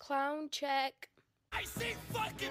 Clown check. I see fucking.